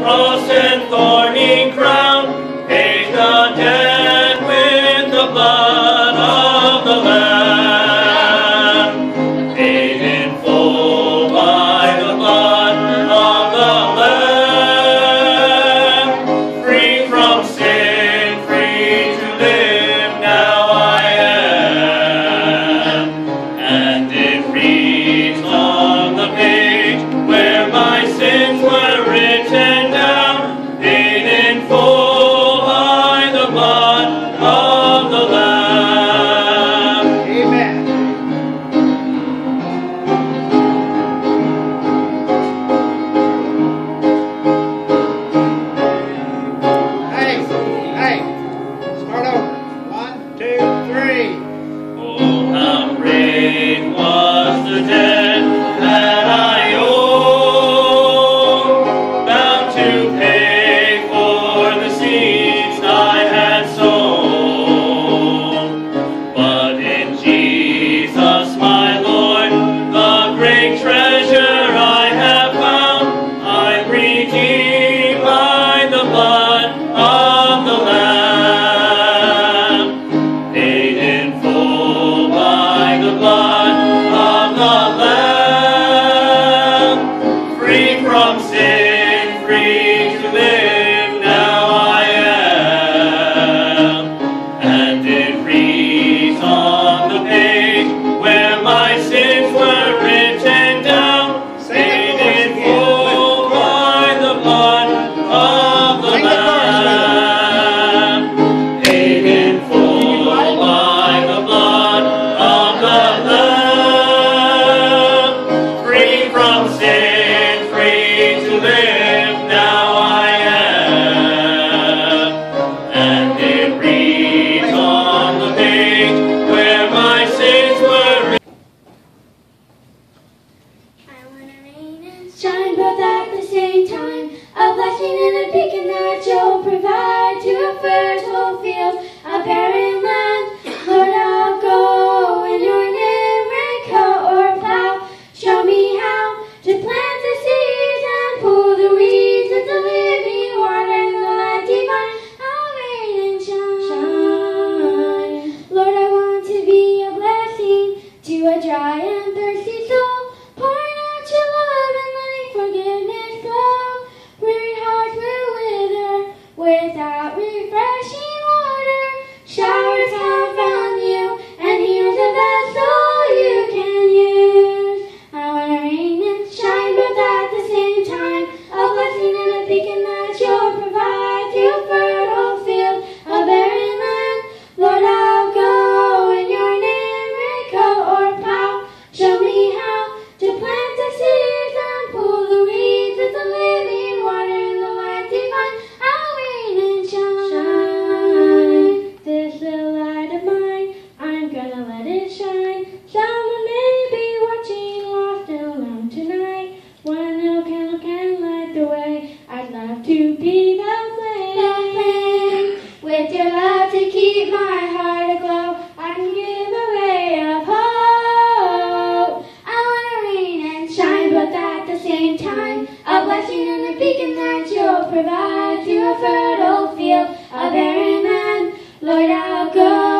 cross and thorn. treasure. speaking that you'll provide you a fertile field, a barren land. Lord, I'll go.